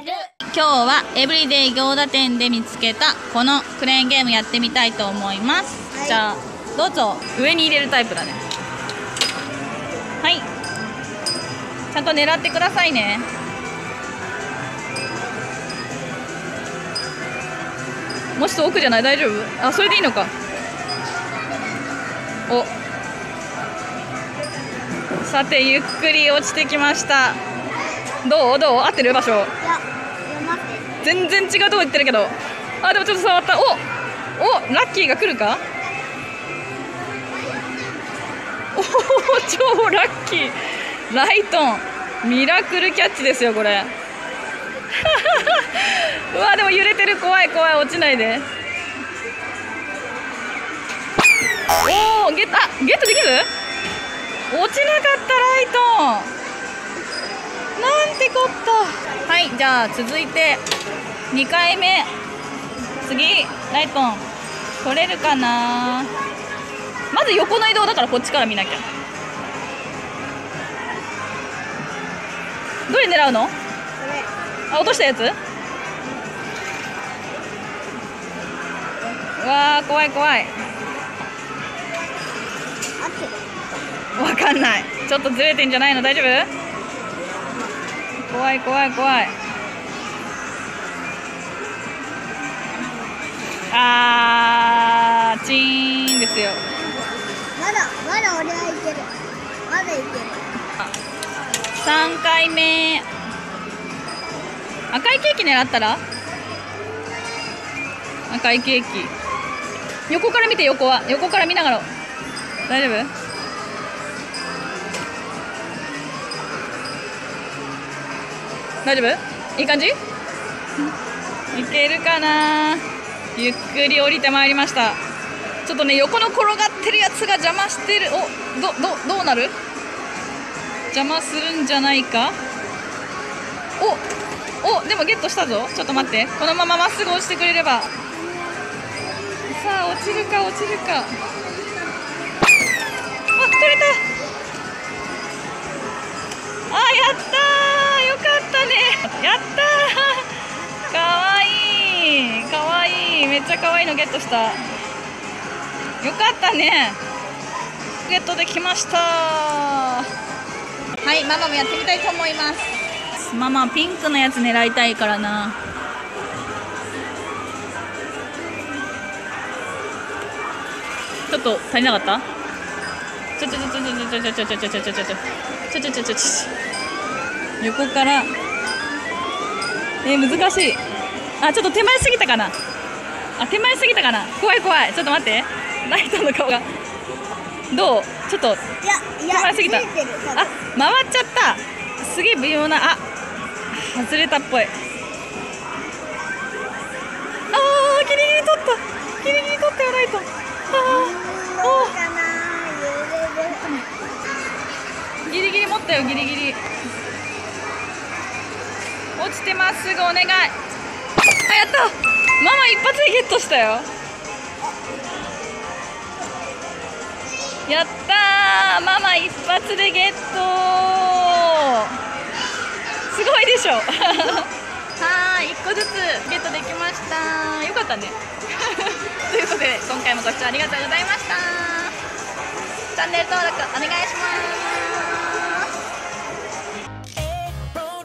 る。今日はエブリデイ餃子店で見つけたこのクレーンゲームやってみたいと思います、はい。じゃあどうぞ。上に入れるタイプだね。はい。ちゃんと狙ってくださいね。もうちょっと奥じゃない？大丈夫？あそれでいいのか。お。さてゆっくり落ちてきましたどう？どう？合ってる場所？全然違うとこ行ってるけど。あでもちょっと触った。おおラッキーが来るか？おお超ラッキー。ライトン。ミラクルキャッチですよこれ。うわでも揺れてる。怖い怖い。落ちないで。おおゲットあゲットできる？落ちなかったライトン。なんてこった。はいじゃあ続いて2回目。次ライトン。取れるかな？まず横の移動だからこっちから見なきゃ。どれ狙うの？あ落としたやつ？うわー怖い怖い。わかんない。ちょっとずれてんじゃないの？大丈夫？怖い怖い怖い。あーチーンですよ。まだまだ俺はいける。まだいける。3回目。赤いケーキ狙ったら？赤いケーキ。横から見て横は。横から見ながら。大丈夫？大丈夫？いい感じ？いけるかな？ゆっくり降りてまいりました。ちょっとね横の転がってるやつが邪魔してる。おどどどうなる？邪魔するんじゃないか？おおでもゲットしたぞ。ちょっと待って。このまままっすぐ落ちてくれれば。さあ落ちるか落ちるか。あ取れた！めっちゃかわいいのゲットした。よかったね。ゲットできました。はいママもやってみたいと思います。ママピンクのやつ狙いたいからな。ちょっと足りなかった？ちょちょちょちょちょちょちょちょちょちょちょちょちょちょちょちょちょちょ横からえー、難しいあちょっと手前すぎたかなあ手前すぎたかな？怖い怖い。ちょっと待って。ライトの顔が。どう？ちょっと。いや手前すぎた。あ回っちゃった。すげえ微妙な。あ外れたっぽい。あーギリギリ取った。ギリギリ取ったよライト。あーどうかな？揺れる。ギリギリ持ったよギリギリ。落ちてまっすぐお願い。あやったママ一発でゲットしたよ。やったー。ママ一発でゲットすごいでしょ。はーい1個ずつゲットできました。よかったね。ということで今回もご視聴ありがとうございました。チャンネル登録お願いします。Hey, bro,